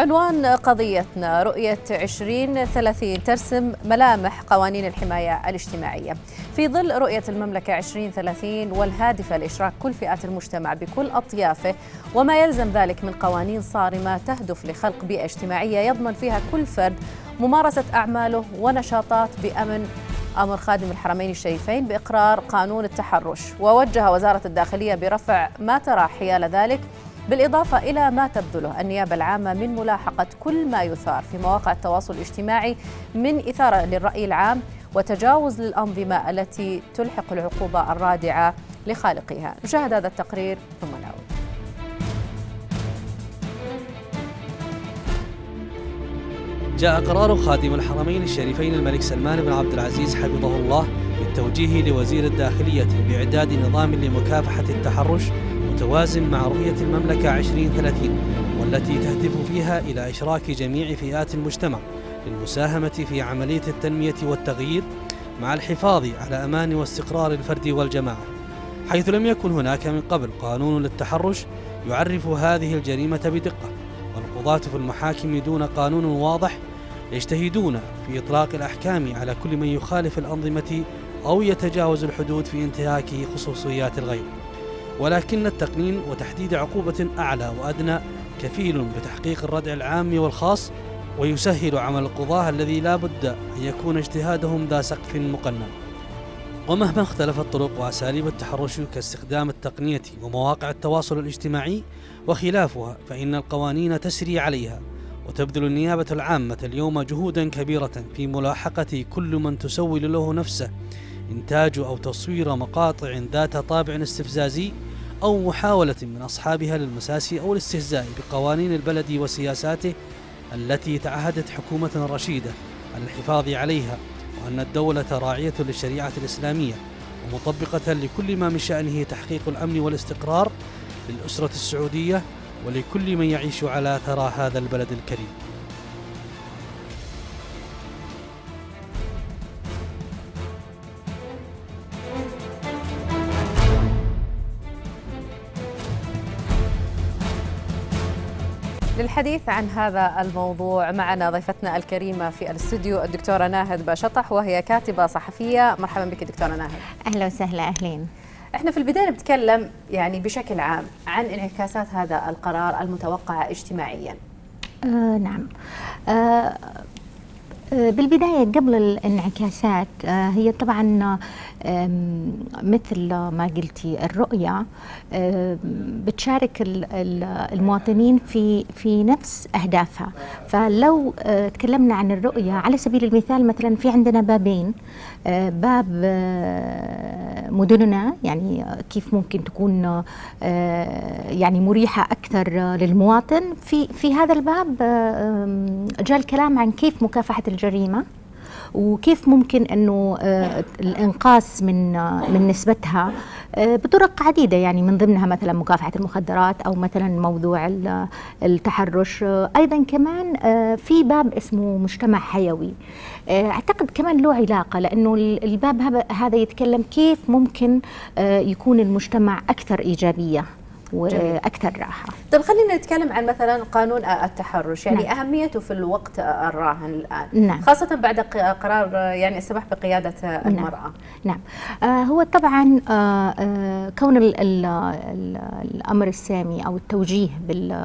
عنوان قضيتنا رؤية 2030 ترسم ملامح قوانين الحماية الاجتماعية. في ظل رؤية المملكة 2030 والهادفة لإشراك كل فئات المجتمع بكل أطيافه وما يلزم ذلك من قوانين صارمة تهدف لخلق بيئة اجتماعية يضمن فيها كل فرد ممارسة أعماله ونشاطات بأمن. أمر خادم الحرمين الشريفين بإقرار قانون التحرش ووجه وزارة الداخلية برفع ما ترى حيال ذلك بالإضافة إلى ما تبذله النيابة العامة من ملاحقة كل ما يثار في مواقع التواصل الاجتماعي من إثارة للرأي العام وتجاوز للأنظمة التي تلحق العقوبة الرادعة لخالقها. نشاهد هذا التقرير ثم نعود. جاء قرار خادم الحرمين الشريفين الملك سلمان بن عبد العزيز حفظه الله بالتوجيه لوزير الداخلية بإعداد نظام لمكافحة التحرش متوازن مع رؤية المملكة 2030 والتي تهدف فيها إلى إشراك جميع فئات المجتمع للمساهمة في عملية التنمية والتغيير مع الحفاظ على أمان واستقرار الفرد والجماعة. حيث لم يكن هناك من قبل قانون للتحرش يعرف هذه الجريمة بدقة والقضاة في المحاكم دون قانون واضح يجتهدون في إطلاق الأحكام على كل من يخالف الأنظمة أو يتجاوز الحدود في انتهاك خصوصيات الغير. ولكن التقنين وتحديد عقوبة أعلى وأدنى كفيل بتحقيق الردع العام والخاص ويسهل عمل القضاة الذي لا بد أن يكون اجتهادهم ذا سقف مقنن. ومهما اختلفت طرق وأساليب التحرش كاستخدام التقنية ومواقع التواصل الاجتماعي وخلافها فإن القوانين تسري عليها وتبذل النيابة العامة اليوم جهودا كبيرة في ملاحقة كل من تسول له نفسه إنتاج أو تصوير مقاطع ذات طابع استفزازي أو محاولة من أصحابها للمساس أو الاستهزاء بقوانين البلد وسياساته التي تعهدت حكومة رشيدة الحفاظ عليها وأن الدولة راعية للشريعة الإسلامية ومطبقة لكل ما من شأنه تحقيق الأمن والاستقرار للأسرة السعودية ولكل من يعيش على ثرى هذا البلد الكريم. للحديث عن هذا الموضوع. معنا ضيفتنا الكريمة في الاستوديو الدكتورة ناهد باشطح وهي كاتبة صحفية. مرحبا بك دكتورة ناهد. أهلا وسهلا أهلين. إحنا في البداية نتكلم يعني بشكل عام عن انعكاسات هذا القرار المتوقع اجتماعيا. آه نعم. آه بالبداية قبل الانعكاسات هي طبعا مثل ما قلتي الرؤية بتشارك المواطنين في في نفس أهدافها. فلو تكلمنا عن الرؤية على سبيل المثال مثلا في عندنا بابين. باب مدننا يعني كيف ممكن تكون يعني مريحة أكثر للمواطن. في في هذا الباب جاء الكلام عن كيف مكافحة الجريمة. وكيف ممكن أنه الإنقاص من من نسبتها بطرق عديدة يعني من ضمنها مثلا مكافحة المخدرات أو مثلا موضوع التحرش. أيضا كمان في باب اسمه مجتمع حيوي. أعتقد كمان له علاقة لأنه الباب هذا يتكلم كيف ممكن يكون المجتمع أكثر إيجابية. وأكثر راحة. طيب خلينا نتكلم عن مثلا قانون التحرش يعني نعم. أهميته في الوقت الراهن الآن نعم. خاصة بعد قرار يعني السماح بقيادة المرأة. نعم. نعم. آه هو طبعا آه آه كون ال ال ال الأمر السامي أو التوجيه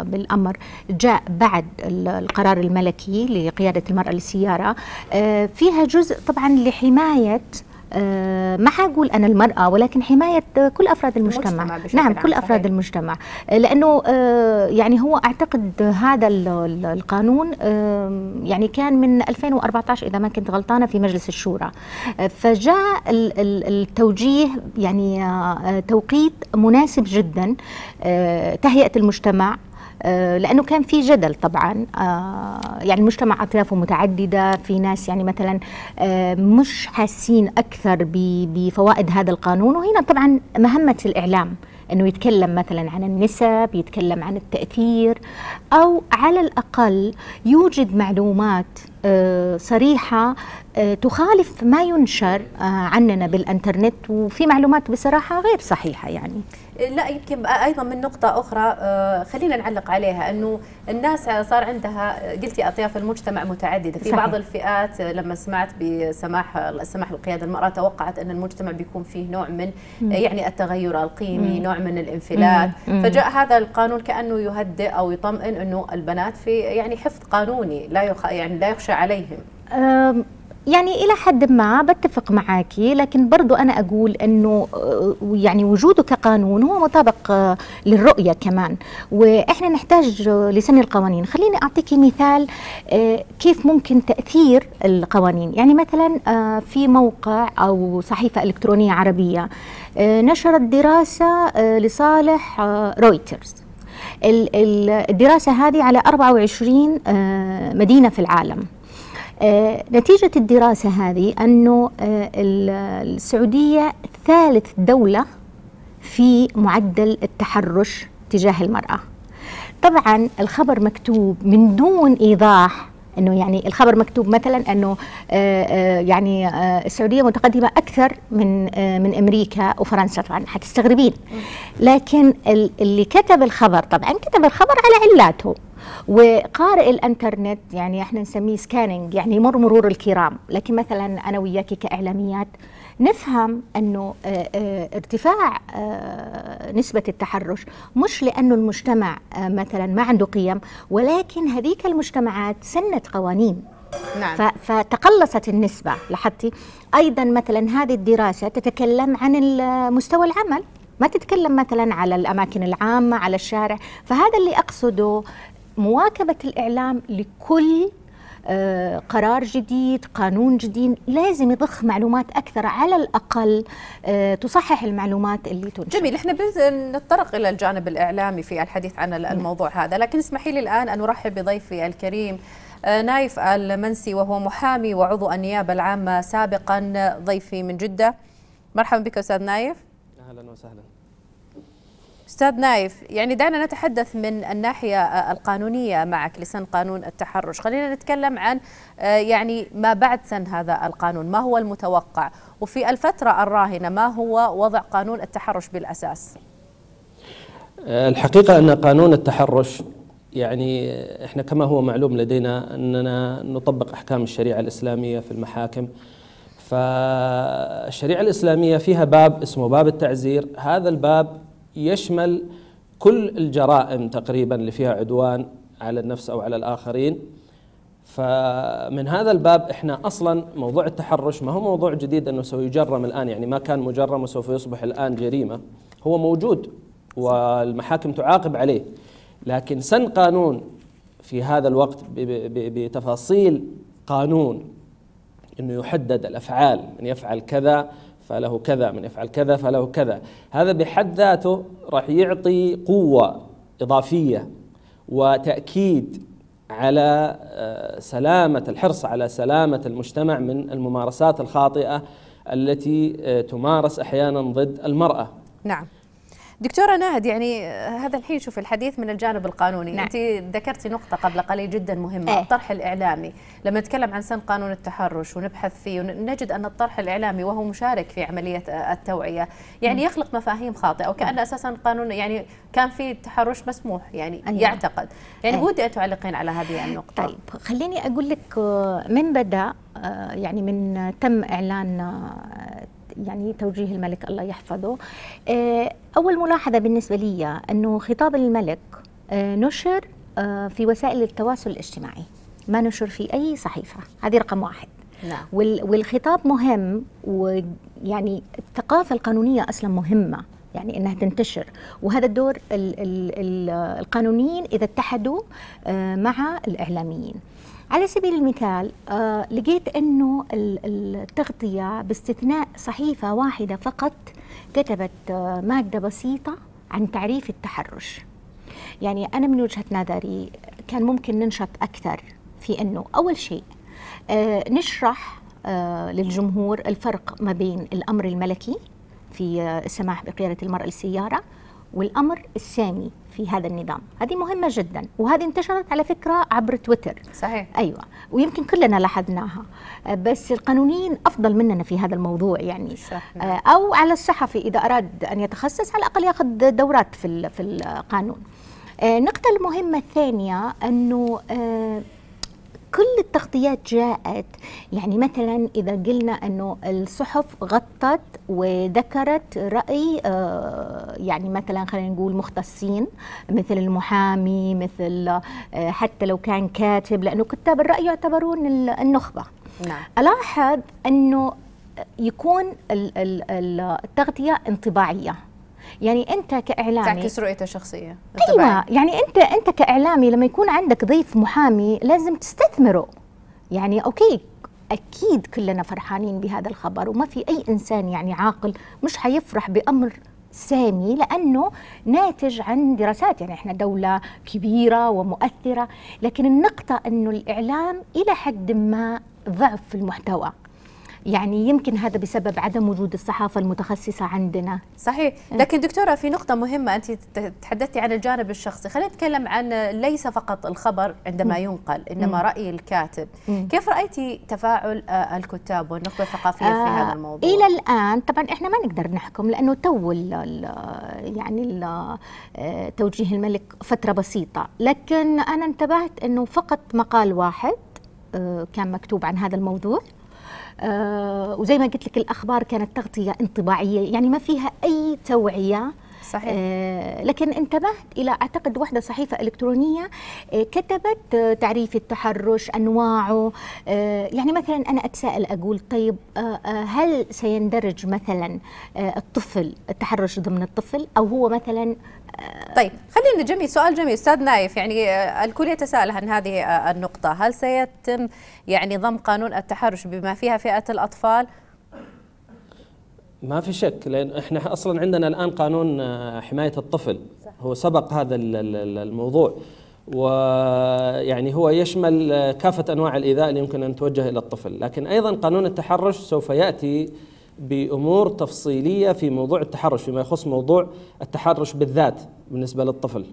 بالأمر جاء بعد القرار الملكي لقيادة المرأة للسيارة آه فيها جزء طبعا لحماية ما حقول أنا المرأة ولكن حماية كل أفراد المجتمع, المجتمع نعم كل أفراد صحيح. المجتمع. آه لأنه آه يعني هو أعتقد هذا القانون يعني كان من 2014 إذا ما كنت غلطانة في مجلس الشورى. فجاء التوجيه يعني توقيت مناسب جدا تهيئة المجتمع. لأنه كان في جدل طبعا. يعني المجتمع اطيافه متعددة. في ناس يعني مثلا مش حاسين أكثر بفوائد هذا القانون. وهنا طبعا مهمة الإعلام إنه يتكلم مثلا عن النسب يتكلم عن التأثير أو على الأقل يوجد معلومات صريحة تخالف ما ينشر عننا بالإنترنت وفي معلومات بصراحة غير صحيحة يعني. لا يمكن أيضا من نقطة أخرى آه، خلينا نعلق عليها إنه الناس صار عندها قلتي أطياف المجتمع متعددة. في صحيح. بعض الفئات لما سمعت بسماح السماح للقياده المرأة توقعت إن المجتمع بيكون فيه نوع من يعني التغير القيمي نوع من الانفلات. فجاء هذا القانون كأنه يهدئ أو يطمئن إنه البنات في يعني حفظ قانوني لا يخ يعني لا يخشى عليهم. يعني إلى حد ما بتفق معك لكن برضو أنا أقول أنه آه، يعني وجوده كقانون هو مطابق آه، للرؤية كمان. وإحنا نحتاج لسن القوانين. خليني أعطيك مثال آه، كيف ممكن تأثير القوانين؟ يعني مثلا في موقع أو صحيفة إلكترونية عربية نشرت دراسة لصالح رويترز. الدراسة هذه على 24 مدينة في العالم. نتيجة الدراسة هذه أنه آه، السعودية ثالث دولة في معدل التحرش تجاه المرأة. طبعا الخبر مكتوب من دون إيضاح أنه يعني الخبر مكتوب مثلا أنه آه، يعني السعودية متقدمة أكثر من من أمريكا وفرنسا طبعا حتستغربين. لكن اللي كتب الخبر طبعا كتب الخبر على علاته وقارئ الانترنت يعني إحنا نسميه سكاننج يعني يمر مرور الكرام. لكن مثلا أنا وياك كإعلاميات نفهم إنه آه، آه، ارتفاع آه، نسبة التحرش مش لأنه المجتمع مثلا ما عنده قيم ولكن هذيك المجتمعات سنت قوانين. نعم. فتقلصت النسبة لاحظتي أيضا مثلا هذه الدراسة تتكلم عن مستوى العمل. ما تتكلم مثلا على الأماكن العامة على الشارع. فهذا اللي أقصده مواكبة الإعلام لكل آه، قرار جديد قانون جديد لازم يضخ معلومات أكثر على الأقل آه، تصحح المعلومات اللي تنشر. جميل إحنا نتطرق إلى الجانب الإعلامي في الحديث عن الموضوع هذا لكن اسمحي لي الآن أن أرحب بضيفي الكريم آه، نايف المنسي وهو محامي وعضو النيابة العامة سابقا ضيفي من جدة. مرحبا بك أستاذ نايف. أهلا وسهلا. أستاذ نايف يعني دعنا نتحدث من الناحية القانونية معك لسن قانون التحرش. خلينا نتكلم عن آه، يعني ما بعد سن هذا القانون ما هو المتوقع؟ وفي الفترة الراهنة ما هو وضع قانون التحرش بالأساس؟ آه، الحقيقة أن قانون التحرش يعني إحنا كما هو معلوم لدينا أننا نطبق أحكام الشريعة الإسلامية في المحاكم. فالشريعة الإسلامية فيها باب اسمه باب التعزير. هذا الباب يشمل كل الجرائم تقريبا اللي فيها عدوان على النفس أو على الآخرين. فمن هذا الباب إحنا أصلا موضوع التحرش ما هو موضوع جديد إنه سيجرم الآن يعني ما كان مجرم وسوف يصبح الآن جريمة. هو موجود والمحاكم تعاقب عليه لكن سن قانون في هذا الوقت بتفاصيل قانون إنه يحدد الأفعال من يفعل كذا فله كذا من يفعل كذا فله كذا. هذا بحد ذاته راح يعطي قوة إضافية وتأكيد على آه، سلامة الحرص على سلامة المجتمع من الممارسات الخاطئة التي آه، تمارس أحيانا ضد المرأة. نعم. دكتورة ناهد يعني هذا الحين شوف الحديث من الجانب القانوني نعم. أنت ذكرتي نقطة قبل قليل جدا مهمة إيه؟ الطرح الإعلامي لما نتكلم عن سن قانون التحرش ونبحث فيه نجد أن الطرح الإعلامي وهو مشارك في عملية التوعية يعني م. يخلق مفاهيم خاطئة وكأن أساسا القانون يعني كان في تحرش مسموح يعني أيوة. يعتقد يعني أيه. ودي أن تعلقين على هذه النقطة طيب خليني أقول لك آه، من بدأ آه، يعني من تم إعلان آه، يعني توجيه الملك الله يحفظه. آه، أول ملاحظة بالنسبة لي أنه خطاب الملك آه، نشر آه، في وسائل التواصل الاجتماعي ما نشر في أي صحيفة. هذه رقم واحد. نعم. والخطاب مهم ويعني الثقافة القانونية أصلا مهمة يعني إنها تنتشر. وهذا الدور ال ال ال القانونيين إذا اتحدوا مع الإعلاميين. على سبيل المثال آه لقيت أنه التغطية باستثناء صحيفة واحدة فقط كتبت آه ماده بسيطة عن تعريف التحرش. يعني أنا من وجهة نظري كان ممكن ننشط أكثر في أنه أول شيء آه نشرح للجمهور الفرق ما بين الأمر الملكي في السماح بقيادة المرأة للسيارة والأمر السامي. في هذا النظام. هذه مهمة جدا وهذه انتشرت على فكرة عبر تويتر. صحيح. أيوه ويمكن كلنا لاحظناها. آه، بس القانونيين أفضل مننا في هذا الموضوع يعني. صح. آه، أو على الصحفي إذا أراد أن يتخصص على الأقل يأخذ دورات في ال- في القانون. آه، النقطه المهمة الثانية أنه آه، كل التغطيات جاءت. يعني مثلا إذا قلنا إنه الصحف غطت وذكرت رأي آه، يعني مثلا خلينا نقول مختصين مثل المحامي مثل آه، حتى لو كان كاتب لأنه كتاب الرأي يعتبرون ال- النخبة. نعم. ألاحظ إنه يكون ال- ال- ال- التغطية انطباعية. يعني أنت كاعلامي تعكس رؤيته الشخصية أيوه يعني انت أنت كإعلامي لما يكون عندك ضيف محامي لازم تستثمره. يعني أوكي أكيد كلنا فرحانين بهذا الخبر وما في أي إنسان يعني عاقل مش حيفرح بأمر سامي لأنه ناتج عن دراسات. يعني إحنا دولة كبيرة ومؤثرة لكن النقطة إنه الإعلام إلى حد ما ضعف في المحتوى. يعني يمكن هذا بسبب عدم وجود الصحافة المتخصصة عندنا. صحيح. لكن دكتورة في نقطة مهمة أنت تحدثتي عن الجانب الشخصي. خلينا نتكلم عن ليس فقط الخبر عندما ينقل إنما رأي الكاتب. كيف رأيتي تفاعل آه، الكتاب والنخبة الثقافية في آه، هذا الموضوع؟ إلى الآن طبعا إحنا ما نقدر نحكم لأنه تو يعني ال- آه، توجيه الملك فترة بسيطة. لكن أنا انتبهت إنه فقط مقال واحد كان مكتوب عن هذا الموضوع. وزي ما قلت لك الأخبار كانت تغطية انطباعية يعني ما فيها أي توعية صحيح. آه، لكن انتبهت إلى أعتقد واحدة صحيفة إلكترونية آه، كتبت آه، تعريف التحرش أنواعه آه، يعني مثلا أنا أتساءل أقول طيب آه، آه، هل سيندرج مثلا آه، الطفل التحرش ضمن الطفل أو هو مثلا طيب خلينا جميل سؤال جميل. أستاذ نايف يعني آه، الكل يتساءل عن هذه آه، النقطة. هل سيتم يعني ضم قانون التحرش بما فيها فئة الأطفال؟ ما في شك لأن إحنا أصلا عندنا الآن قانون آه، حماية الطفل. هو سبق هذا ال- ال- الموضوع. ويعني هو يشمل كافة أنواع الإيذاء اللي يمكن أن توجه إلى الطفل. لكن أيضا قانون التحرش سوف يأتي بأمور تفصيلية في موضوع التحرش فيما يخص موضوع التحرش بالذات بالنسبة للطفل.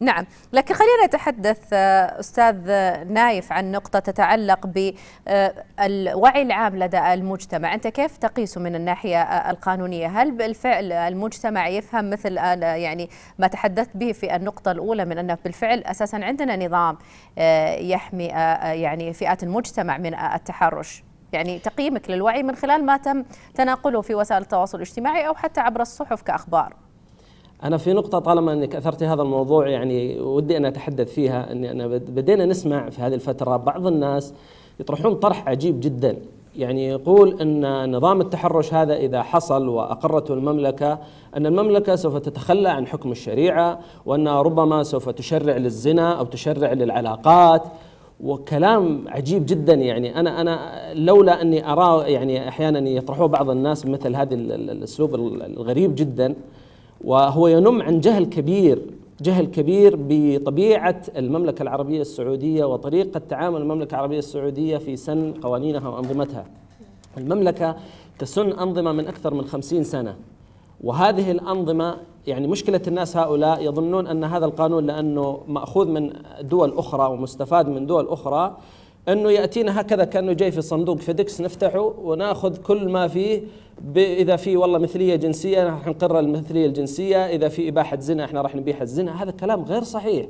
نعم لكن خلينا نتحدث آه، أستاذ آه، نايف عن نقطة تتعلق بالوعي العام لدى المجتمع. أنت كيف تقيس من الناحية آه، القانونية؟ هل بالفعل المجتمع يفهم مثل آه، يعني ما تحدثت به في النقطة الأولى من أن بالفعل أساسا عندنا نظام آه، يحمي آه، آه، يعني فئات المجتمع من آه، التحرش؟ يعني تقييمك للوعي من خلال ما تم تناقله في وسائل التواصل الاجتماعي أو حتى عبر الصحف كأخبار. أنا في نقطة طالما أنك أثرتي هذا الموضوع يعني ودي أن أتحدث فيها أني أنا بد- بدينا نسمع في هذه الفترة بعض الناس يطرحون طرح عجيب جدا. يعني يقول أن نظام التحرش هذا إذا حصل وأقرته المملكة أن المملكة سوف تتخلى عن حكم الشريعة وأنها ربما سوف تشرع للزنا أو تشرع للعلاقات. وكلام عجيب جدا يعني. أنا أنا لولا أني اراه يعني أحيانا يطرحوه بعض الناس مثل هذا ال- ال- الأسلوب الغريب جدا. وهو ينم عن جهل كبير جهل كبير بطبيعة المملكة العربية السعودية وطريقة تعامل المملكة العربية السعودية في سن قوانينها وأنظمتها. المملكة تسن أنظمة من أكثر من خمسين سنة. وهذه الأنظمة يعني مشكلة الناس هؤلاء يظنون أن هذا القانون لأنه مأخوذ من دول أخرى ومستفاد من دول أخرى أنه يأتينا هكذا كأنه جاي في صندوق فيدكس نفتحه وناخذ كل ما فيه إذا في والله مثلية جنسية راح نقرر المثلية الجنسية إذا في إباحة زنا إحنا راح نبيح الزنا هذا كلام غير صحيح.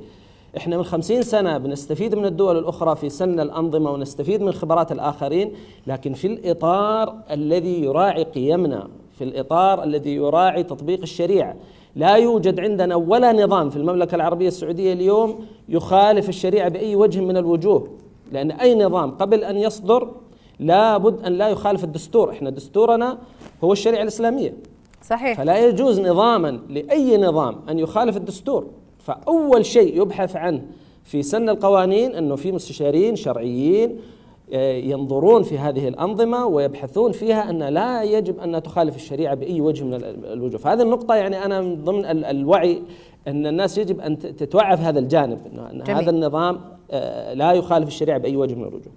إحنا من خمسين سنة بنستفيد من الدول الأخرى في سن الأنظمة ونستفيد من خبرات الآخرين لكن في الإطار الذي يراعي قيمنا في الإطار الذي يراعي تطبيق الشريعة. لا يوجد عندنا ولا نظام في المملكة العربية السعودية اليوم يخالف الشريعة بأي وجه من الوجوه. لأن أي نظام قبل أن يصدر لابد أن لا يخالف الدستور. إحنا دستورنا هو الشريعة الإسلامية. صحيح. فلا يجوز نظاما لأي نظام أن يخالف الدستور. فأول شيء يبحث عنه في سن القوانين أنه في مستشارين شرعيين ينظرون في هذه الأنظمة ويبحثون فيها أن لا يجب أن تخالف الشريعة بأي وجه من ال- الوجوه، فهذه النقطة يعني أنا من ضمن ال- الوعي أن الناس يجب ت- تتوعى في هذا الجانب أن جميل. هذا النظام آه، لا يخالف الشريعة بأي وجه من الوجوه.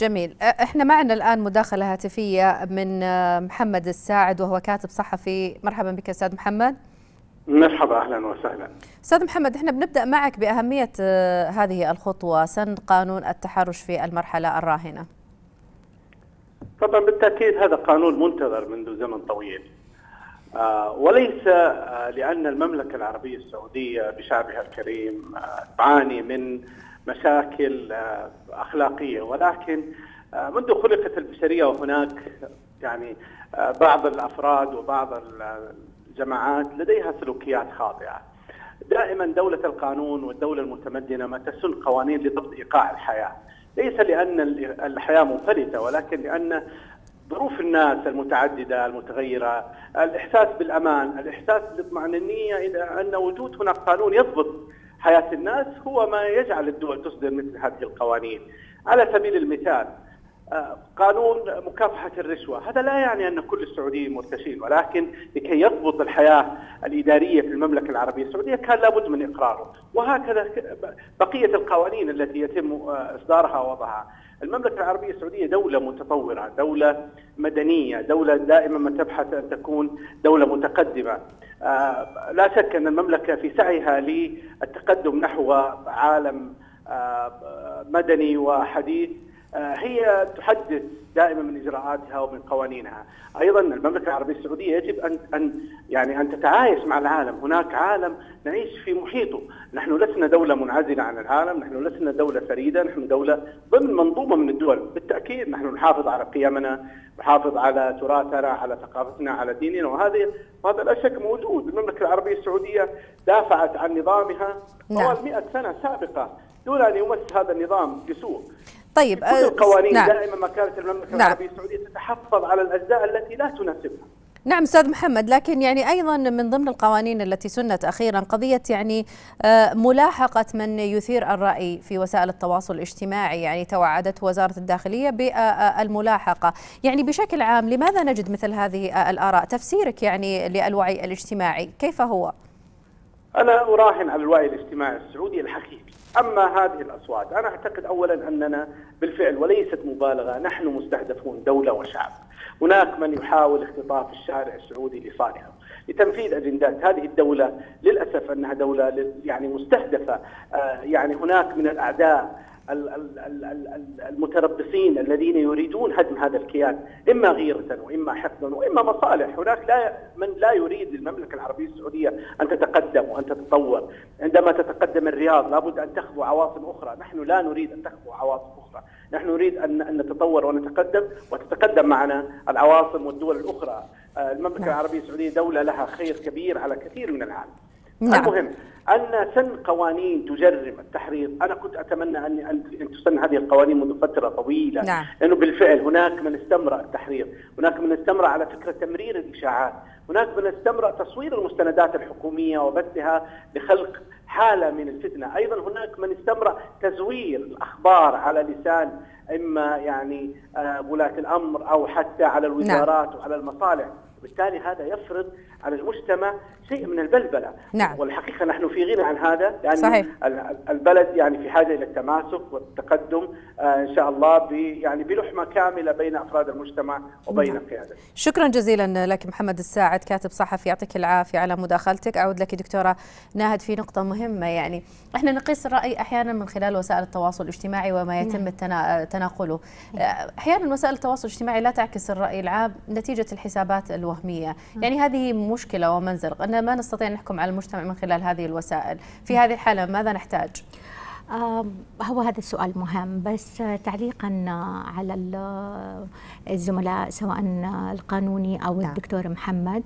جميل إحنا معنا الآن مداخلة هاتفية من آه، محمد الساعد وهو كاتب صحفي مرحبا بك أستاذ محمد مرحبا أهلا وسهلا. أستاذ محمد إحنا بنبدأ معك بأهمية آه، هذه الخطوة سن قانون التحرش في المرحلة الراهنة. طبعا بالتأكيد هذا قانون منتظر منذ زمن طويل. آه وليس آه لأن المملكة العربية السعودية بشعبها الكريم تعاني من مشاكل أخلاقية. ولكن منذ خلقت البشرية وهناك يعني بعض الأفراد وبعض الجماعات لديها سلوكيات خاطئة. دائما دولة القانون والدولة المتمدنة ما تسن قوانين لضبط إيقاع الحياة. ليس لأن الحياة منفلته ولكن لأن ظروف الناس المتعددة المتغيرة، الإحساس بالأمان، الإحساس بالاطمئنانية إلى أن وجود هناك قانون يضبط حياة الناس هو ما يجعل الدول تصدر مثل هذه القوانين. على سبيل المثال قانون مكافحة الرشوة. هذا لا يعني أن كل السعوديين مرتشين ولكن لكي يضبط الحياة الإدارية في المملكة العربية السعودية كان لابد من إقراره. وهكذا بقية القوانين التي يتم إصدارها ووضعها. المملكة العربية السعودية دولة متطورة دولة مدنية دولة دائما ما تبحث أن تكون دولة متقدمة. لا شك أن المملكة في سعيها للتقدم نحو عالم مدني وحديث آه، هي تحدث دائما من إجراءاتها ومن قوانينها، أيضا المملكة العربية السعودية يجب ان ان يعني أن تتعايش مع العالم، هناك عالم نعيش في محيطه، نحن لسنا دولة منعزلة عن العالم، نحن لسنا دولة فريدة، نحن دولة ضمن منظومة من الدول، بالتأكيد نحن نحافظ على قيمنا، نحافظ على تراثنا، على ثقافتنا، على ديننا، وهذه وهذا لا شك موجود، المملكة العربية السعودية دافعت عن نظامها طوال نعم. 100 سنة سابقة. دون أن يمس هذا النظام بسوء. طيب كل آه، القوانين نعم. دائما ما كانت المملكة نعم. العربية السعودية تتحفظ على الأجزاء التي لا تناسبها. نعم أستاذ محمد لكن يعني أيضا من ضمن القوانين التي سنت أخيرا قضية يعني آه، ملاحقة من يثير الرأي في وسائل التواصل الاجتماعي يعني توعدت وزارة الداخلية بالملاحقه يعني بشكل عام لماذا نجد مثل هذه الآراء؟ تفسيرك يعني للوعي الاجتماعي كيف هو؟ أنا أراهن على الوعي الاجتماعي السعودي الحقيقي. أما هذه الأصوات أنا أعتقد اولا أننا بالفعل وليست مبالغة نحن مستهدفون دولة وشعب. هناك من يحاول اختطاف الشارع السعودي لصالحه لتنفيذ أجندات. هذه الدولة للأسف أنها دولة يعني مستهدفة. آه، يعني هناك من الأعداء المتربصين الذين يريدون هدم هذا الكيان إما غيرة وإما حقدا وإما مصالح، هناك لا من لا يريد المملكه العربية السعودية أن تتقدم وأن تتطور، عندما تتقدم الرياض لابد أن تخبو عواصم أخرى، نحن لا نريد أن تخبو عواصم أخرى، نحن نريد أن أن نتطور ونتقدم وتتقدم معنا العواصم والدول الأخرى، آه، المملكة نعم. العربية السعودية دولة لها خير كبير على كثير من العالم. نعم. المهم أن سن قوانين تجرم التحريض، أنا كنت أتمنى ان أن تسن هذه القوانين منذ فترة طويلة، نعم. لأنه بالفعل هناك من استمرأ التحريض، هناك من استمرأ على فكرة تمرير الإشاعات، هناك من استمرأ تصوير المستندات الحكومية وبثها لخلق حالة من الفتنة، أيضا هناك من استمرأ تزوير الأخبار على لسان إما يعني آه، ولاة الأمر أو حتى على الوزارات نعم. وعلى المصالح، وبالتالي هذا يفرض على المجتمع شيء من البلبلة نعم. والحقيقة نحن في غنى عن هذا لأن صحيح. البلد يعني في حاجة إلى التماسك والتقدم آه إن شاء الله يعني بلحمة كاملة بين أفراد المجتمع وبين نعم. القيادة. شكرا جزيلا لك محمد الساعد كاتب صحفي يعطيك العافية على مداخلتك أعود لك دكتورة ناهد في نقطة مهمة يعني إحنا نقيس الرأي أحيانا من خلال وسائل التواصل الاجتماعي وما يتم نعم. تناقله نعم. أحيانا وسائل التواصل الاجتماعي لا تعكس الرأي العام نتيجة الحسابات الوهمية. يعني هذه مشكلة ومنزل أن ما نستطيع أن نحكم على المجتمع من خلال هذه الوسائل في هذه الحالة ماذا نحتاج؟ هو هذا السؤال مهم بس تعليقا على الزملاء سواء القانوني أو نعم. الدكتور محمد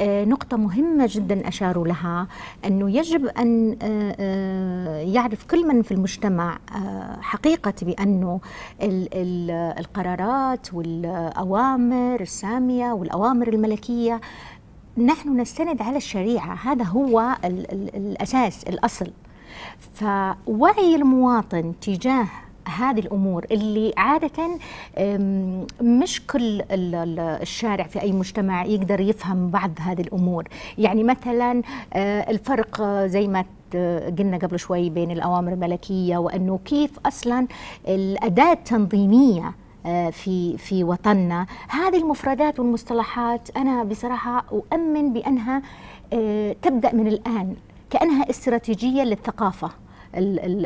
آه، نقطة مهمة جدا اشاروا لها أنه يجب أن آه، آه، يعرف كل من في المجتمع حقيقة بأنه القرارات والأوامر السامية والأوامر الملكية نحن نستند على الشريعة هذا هو ال ال الأساس الأصل فوعي المواطن تجاه هذه الأمور اللي عادة مش كل الشارع في أي مجتمع يقدر يفهم بعض هذه الأمور. يعني مثلا الفرق زي ما قلنا قبل شوي بين الأوامر الملكية وأنه كيف أصلا الأداة التنظيمية في في وطننا. هذه المفردات والمصطلحات أنا بصراحة أؤمن بأنها تبدأ من الآن. كأنها استراتيجية للثقافة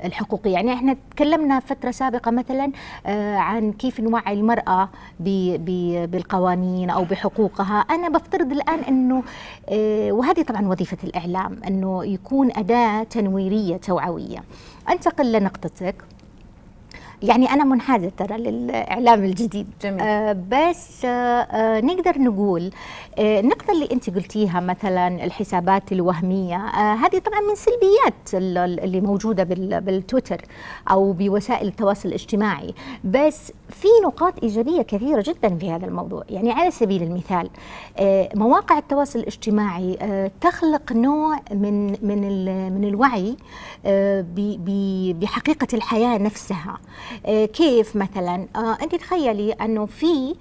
الحقوقية. يعني إحنا تكلمنا فترة سابقة مثلا آه، عن كيف نوعي المرأة بالقوانين أو بحقوقها. أنا بفترض الآن إنه آه، وهذه طبعا وظيفة الإعلام إنه يكون أداة تنويرية توعوية. أنتقل لنقطتك. يعني أنا منحازة ترى للإعلام الجديد جميل. آه بس آه آه نقدر نقول آه النقطه اللي أنت قلتيها مثلا الحسابات الوهمية آه هذه طبعا من سلبيات اللي موجودة بالتويتر أو بوسائل التواصل الاجتماعي بس في نقاط إيجابية كثيرة جدا في هذا الموضوع. يعني على سبيل المثال آه مواقع التواصل الاجتماعي آه تخلق نوع من من من الوعي آه بحقيقة الحياة نفسها. كيف مثلا؟ أنت تخيلي أنه في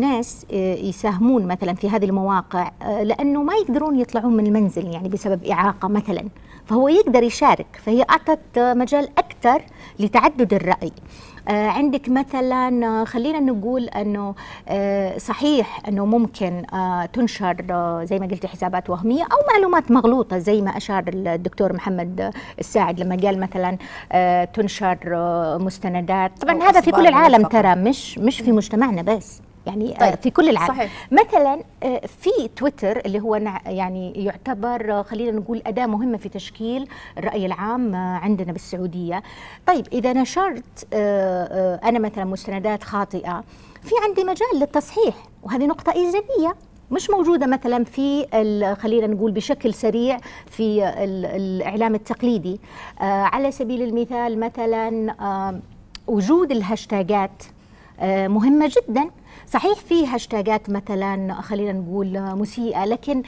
ناس يساهمون مثلا في هذه المواقع لأنه ما يقدرون يطلعون من المنزل يعني بسبب إعاقة مثلا. فهو يقدر يشارك فهي أعطت مجال أكثر لتعدد الرأي. آه عندك مثلا آه، خلينا نقول إنه آه صحيح إنه ممكن آه تنشر آه زي ما قلتي حسابات وهمية أو معلومات مغلوطة زي ما أشار الدكتور محمد الساعد لما قال مثلا آه تنشر آه مستندات. طبعا هذا في كل العالم ترى مش مش في مجتمعنا بس. يعني آه، طيب. في كل العالم صحيح. مثلا آه، في تويتر اللي هو يعني يعتبر آه، خلينا نقول أداة مهمة في تشكيل الرأي العام عندنا بالسعودية طيب إذا نشرت أنا مثلا مستندات خاطئة في عندي مجال للتصحيح وهذه نقطة إيجابية مش موجودة مثلا في خلينا نقول بشكل سريع في الإعلام التقليدي على سبيل المثال مثلا وجود الهاشتاجات مهمة جدا صحيح في هاشتاجات مثلا خلينا نقول مسيئة لكن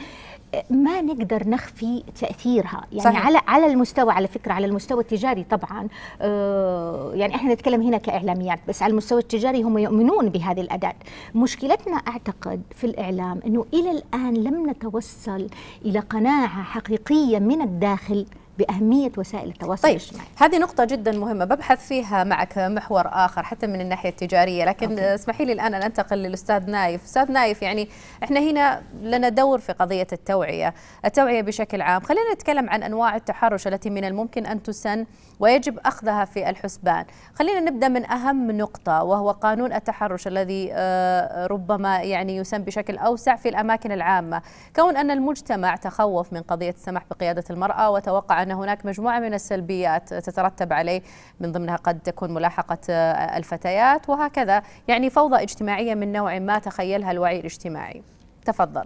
ما نقدر نخفي تأثيرها. يعني صحيح. على على المستوى على فكرة على المستوى التجاري طبعا. آه يعني إحنا نتكلم هنا كإعلاميات بس على المستوى التجاري هم يؤمنون بهذه الأداة. مشكلتنا أعتقد في الإعلام إنه إلى الآن لم نتوصل إلى قناعة حقيقية من الداخل بأهمية وسائل التواصل طيب الاجتماعي. هذه نقطة جدا مهمة. ببحث فيها معك محور آخر حتى من الناحية التجارية. لكن okay. اسمحي لي الآن أن أنتقل للأستاذ نايف، أستاذ نايف يعني إحنا هنا لنا دور في قضية التوعية، التوعية بشكل عام، خلينا نتكلم عن أنواع التحرش التي من الممكن أن تسن ويجب أخذها في الحسبان، خلينا نبدأ من أهم نقطة وهو قانون التحرش الذي آه، ربما يعني يسن بشكل أوسع في الأماكن العامة، كون أن المجتمع تخوف من قضية السماح بقيادة المرأة وتوقع أن هناك مجموعة من السلبيات تترتب عليه من ضمنها قد تكون ملاحقة الفتيات وهكذا. يعني فوضى اجتماعية من نوع ما تخيلها الوعي الاجتماعي. تفضل.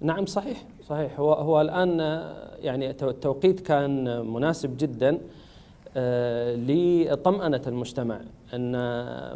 نعم صحيح صحيح. هو هو الآن يعني التوقيت كان مناسب جدا آه، لطمأنة المجتمع أن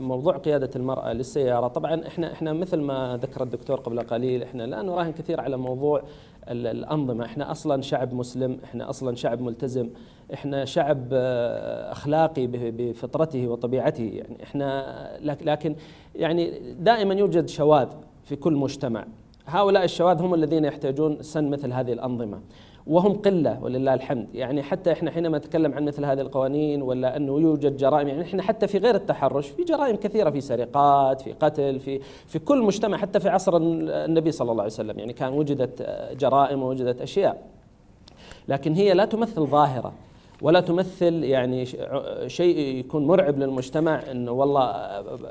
موضوع قيادة المرأة للسيارة. طبعا إحنا إحنا مثل ما ذكر الدكتور قبل قليل إحنا لا نراهن كثير على موضوع الأنظمة. إحنا أصلا شعب مسلم إحنا أصلا شعب ملتزم إحنا شعب آه، أخلاقي بفطرته وطبيعته. يعني إحنا لكن يعني دائما يوجد شواذ في كل مجتمع. هؤلاء الشواذ هم الذين يحتاجون سن مثل هذه الأنظمة. وهم قلة ولله الحمد. يعني حتى إحنا حينما نتكلم عن مثل هذه القوانين ولا أنه يوجد جرائم يعني إحنا حتى في غير التحرش في جرائم كثيرة في سرقات في قتل في في كل مجتمع حتى في عصر النبي صلى الله عليه وسلم. يعني كان وجدت جرائم ووجدت أشياء. لكن هي لا تمثل ظاهرة ولا تمثل يعني شيء يكون مرعب للمجتمع انه والله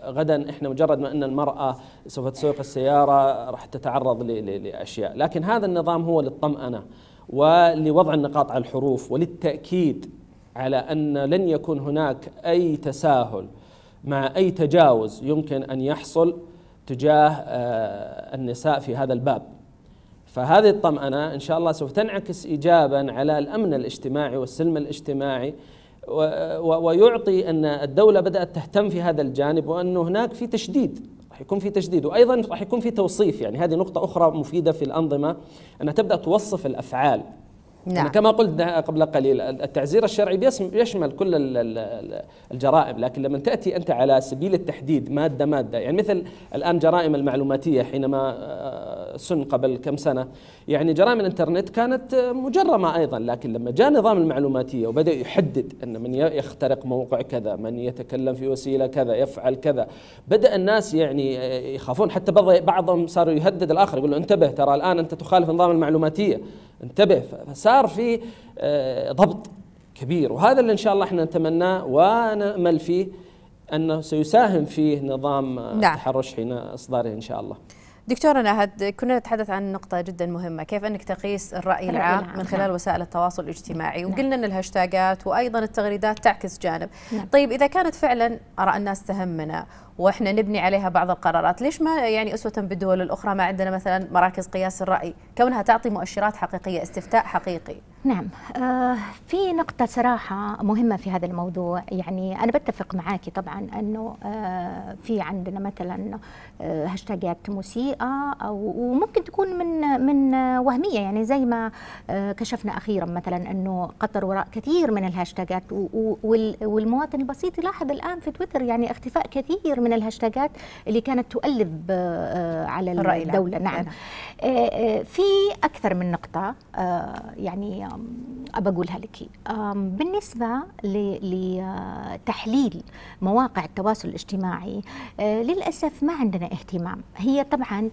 غدا إحنا مجرد ما إن المرأة سوف تسوق السيارة راح تتعرض لأشياء، لكن هذا النظام هو للطمأنة. ولوضع النقاط على الحروف وللتأكيد على أن لن يكون هناك أي تساهل مع أي تجاوز يمكن أن يحصل تجاه آه، النساء في هذا الباب. فهذه الطمأنة إن شاء الله سوف تنعكس إيجابا على الأمن الاجتماعي والسلم الاجتماعي ويعطي أن الدولة بدأت تهتم في هذا الجانب وأنه هناك في تشديد راح يكون في تجديد وأيضا راح يكون في توصيف يعني هذه نقطة أخرى مفيدة في الأنظمة أنها تبدأ توصف الأفعال نعم. يعني كما قلت قبل قليل التعزير الشرعي يشمل كل الجرائم لكن لما تأتي أنت على سبيل التحديد مادة مادة يعني مثل الآن جرائم المعلوماتية حينما سن قبل كم سنة. يعني جرائم الإنترنت كانت مجرمة أيضا لكن لما جاء نظام المعلوماتية وبدأ يحدد أن من يخترق موقع كذا من يتكلم في وسيلة كذا يفعل كذا بدأ الناس يعني يخافون. حتى بعضهم صاروا يهدد الآخر يقول له انتبه ترى الآن أنت تخالف نظام المعلوماتية. انتبه. فصار في آه، ضبط كبير. وهذا اللي إن شاء الله إحنا نتمناه ونأمل فيه أنه سيساهم فيه نظام نعم. التحرش حين إصداره إن شاء الله. دكتورة نهد كنا نتحدث عن نقطة جدا مهمة كيف أنك تقيس الرأي العام, العام. من خلال نعم. وسائل التواصل الاجتماعي نعم. وقلنا أن الهاشتاجات وأيضا التغريدات تعكس جانب. نعم. طيب إذا كانت فعلا آراء الناس تهمنا وإحنا نبني عليها بعض القرارات ليش ما يعني أسوة بالدول الأخرى ما عندنا مثلا مراكز قياس الرأي؟ كونها تعطي مؤشرات حقيقية استفتاء حقيقي. نعم. آه في نقطة صراحة مهمة في هذا الموضوع. يعني أنا بتفق معك طبعا أنه آه في عندنا مثلا آه هاشتاجات مسيئه أو وممكن تكون من من وهمية يعني زي ما آه كشفنا أخيرا مثلا إنه قطر وراء كثير من الهاشتاجات. والمواطن البسيط يلاحظ الآن في تويتر يعني اختفاء كثير من الهاشتاجات اللي كانت تؤلب آه، على الدولة. نعم, نعم. في أكثر من نقطة يعني أبى أقولها لك. بالنسبة لتحليل مواقع التواصل الاجتماعي للأسف ما عندنا اهتمام. هي طبعا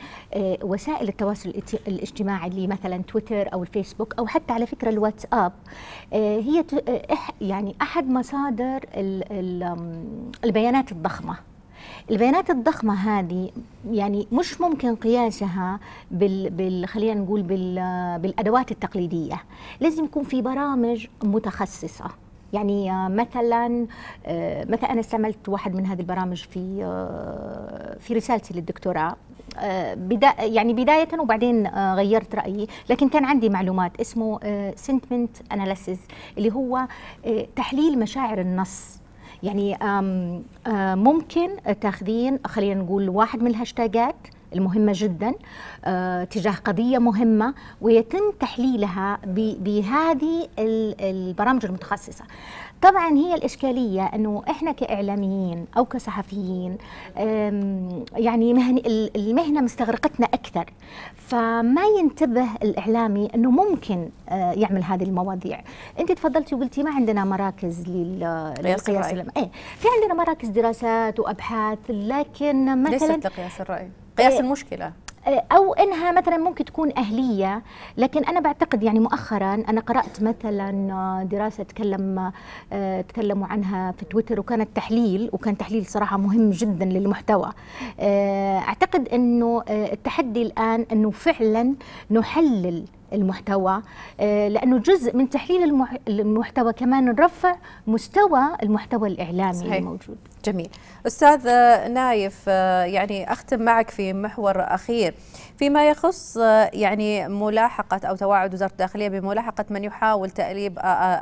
وسائل التواصل الاجتماعي اللي مثلا تويتر أو الفيسبوك أو حتى على فكرة الواتساب هي يعني أحد مصادر البيانات الضخمة. البيانات الضخمة هذه يعني مش ممكن قياسها بال, بال خلينا نقول بال بالأدوات التقليدية. لازم يكون في برامج متخصصة. يعني مثلا مثلا أنا استعملت واحد من هذه البرامج في في رسالتي للدكتوراه. بدا يعني بداية وبعدين غيرت رأيي. لكن كان عندي معلومات اسمه sentiment analysis اللي هو تحليل مشاعر النص. يعني ممكن تاخذين خلينا نقول واحد من الهاشتاجات المهمة جدا آه، تجاه قضية مهمة ويتم تحليلها بهذه البرامج المتخصصة. طبعا هي الإشكالية أنه إحنا كإعلاميين أو كصحفيين يعني مهن المهنة مستغرقتنا أكثر. فما ينتبه الإعلامي أنه ممكن آه، يعمل هذه المواضيع. أنت تفضلتي وقلتي ما عندنا مراكز للقياس الرأي إيه في عندنا مراكز دراسات وأبحاث لكن مثلا ليست لقياس الرأي. قياس إيه المشكلة. أو إنها مثلا ممكن تكون أهلية لكن أنا بعتقد يعني مؤخرا أنا قرأت مثلا دراسة تكلم آه، تكلموا عنها في تويتر وكانت تحليل وكان تحليل صراحة مهم جدا للمحتوى. آه، أعتقد إنه آه، التحدي الآن إنه فعلا نحلل المحتوى لأنه جزء من تحليل المحتوى كمان نرفع مستوى المحتوى الإعلامي صحيح. الموجود. جميل. أستاذ نايف يعني أختم معك في محور أخير. فيما يخص يعني ملاحقة أو توعد وزارة الداخلية بملاحقة من يحاول تاليب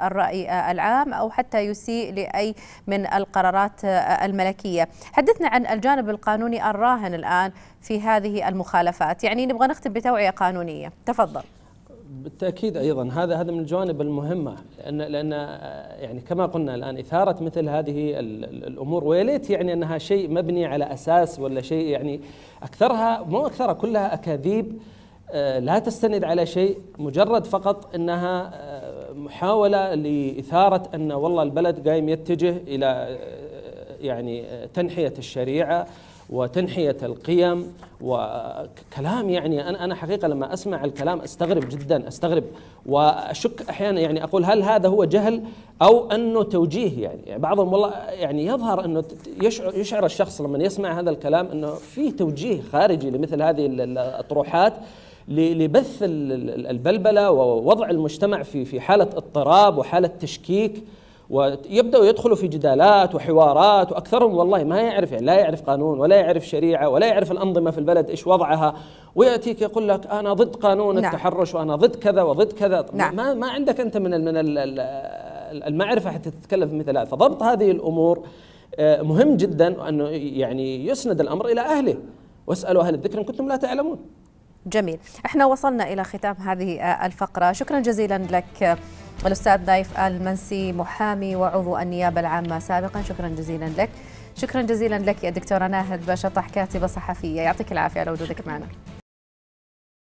الرأي العام أو حتى يسيء لأي من القرارات الملكية. حدثنا عن الجانب القانوني الراهن الآن في هذه المخالفات. يعني نبغى نختم بتوعية قانونية. تفضل. بالتأكيد أيضا هذا هذا من الجوانب المهمة لأن لأن يعني كما قلنا الآن إثارة مثل هذه الأمور ويا ليت يعني أنها شيء مبني على أساس ولا شيء يعني أكثرها مو اكثرها كلها أكاذيب آه، لا تستند على شيء مجرد فقط أنها آه، محاولة لإثارة أن والله البلد قايم يتجه إلى آه، يعني تنحية الشريعة. وتنحية القيم وكلام يعني أنا أنا حقيقة لما أسمع الكلام أستغرب جدا أستغرب. وأشك أحيانا يعني أقول هل هذا هو جهل أو أنه توجيه يعني, بعضهم والله يعني يظهر أنه يشعر يشعر الشخص لما يسمع هذا الكلام أنه في توجيه خارجي لمثل هذه الأطروحات لبث البلبلة ووضع المجتمع في في حالة اضطراب وحالة تشكيك. ويبداوا يدخلوا في جدالات وحوارات وأكثرهم والله ما يعرف يعني لا يعرف قانون ولا يعرف شريعة ولا يعرف الأنظمة في البلد إيش وضعها. ويأتيك يقول لك أنا ضد قانون نعم. التحرش وأنا ضد كذا وضد كذا. نعم. ما ما عندك أنت من من المعرفة حتى تتكلم في مثل هذا. فضبط هذه الأمور آه، مهم جدا انه يعني يسند الأمر إلى أهله. واسألوا أهل الذكر إن كنتم لا تعلمون. جميل. إحنا وصلنا إلى ختام هذه الفقرة. شكرا جزيلا لك الأستاذ نايف آل منسي محامي وعضو النيابة العامة سابقا. شكرا جزيلا لك. شكرا جزيلا لك يا دكتورة ناهد باشطح كاتبة صحفية. يعطيك العافية على وجودك معنا.